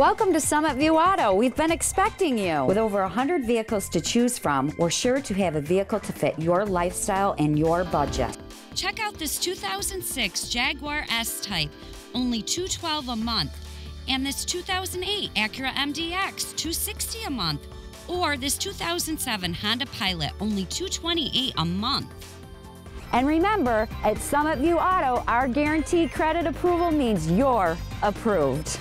Welcome to Summit View Auto. We've been expecting you. With over 100 vehicles to choose from, we're sure to have a vehicle to fit your lifestyle and your budget. Check out this 2006 Jaguar S-Type, only 212 a month, and this 2008 Acura MDX, 260 a month, or this 2007 Honda Pilot, only 228 a month. And remember, at Summit View Auto, our guaranteed credit approval means you're approved.